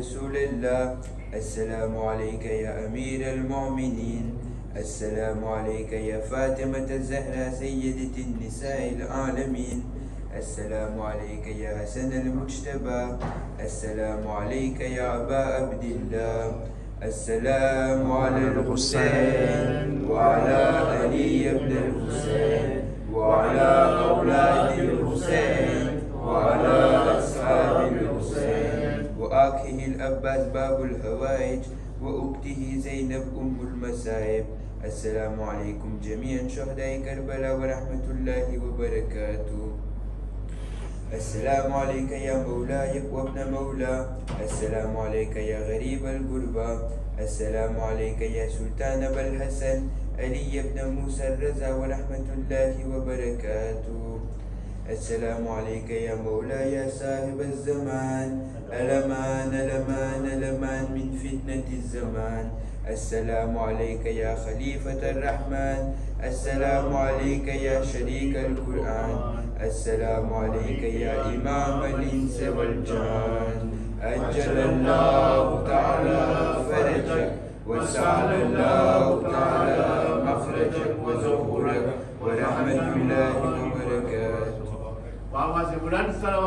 رسول الله. السلام عليك يا أمير المؤمنين. السلام عليك يا فاطمة الزهراء سيدة النساء العالمين. السلام عليك يا حسن المجتبى. السلام عليك يا أبا عبد الله. السلام على الحسين وعلى علي وآكه الأباس باب الهوائج وأكته زينب أم المسائب السلام عليكم جميعا شهداء كربلاء ورحمة الله وبركاته. السلام عليك يا مولاي وابن مولا. السلام عليك يا غريب الغربة. السلام عليك يا سلطان أبا الحسن. علي بن موسى الرزا ورحمة الله وبركاته. السلام عليك يا مولاي يا صاحب الزمان. الأمان الأمان الأمان من فتنة الزمان. السلام عليك يا خليفة الرحمن. السلام عليك يا شريك القرآن. السلام عليك يا إمام الإنس والجان. أجل الله تعالى فرجك وسعد الله تعالى مخرجك وزهورك ورحمة الله وبركاته. په आवाज بلند سره